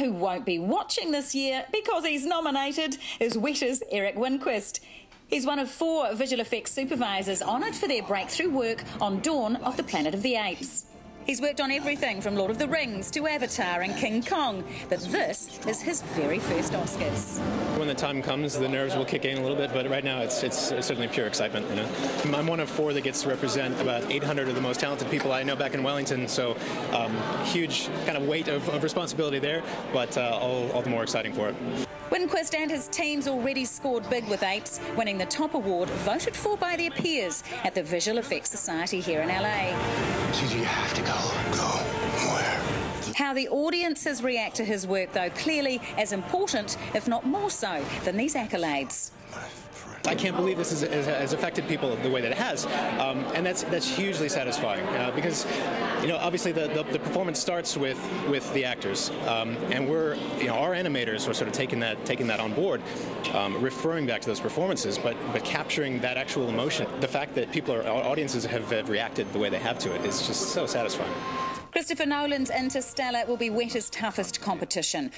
who won't be watching this year because he's nominated is Weta's Erik Winquist. He's one of four visual effects supervisors honoured for their breakthrough work on Dawn of the Planet of the Apes. He's worked on everything from Lord of the Rings to Avatar and King Kong, but this is his very first Oscars. When the time comes, the nerves will kick in a little bit, but right now it's, it's certainly pure excitement. You know? I'm one of four that gets to represent about 800 of the most talented people I know back in Wellington, so um, huge kind of weight of, of responsibility there, but uh, all, all the more exciting for it. Winquist and his team's already scored big with Apes, winning the top award voted for by their peers at the Visual Effects Society here in LA. Gigi, you have to go. Go where? How the audiences react to his work, though, clearly as important, if not more so, than these accolades. I can't believe this has, affected people the way that it has, um, and that's that's hugely satisfying uh, because you know obviously the, the, the, performance starts with with the actors, um, and we're you know our animators are sort of taking that taking that on board, um, referring back to those performances, but but capturing that actual emotion. The fact that people are audiences have, have reacted the way they have to it is just so satisfying. Christopher Nolan's Interstellar will be Weta's toughest competition.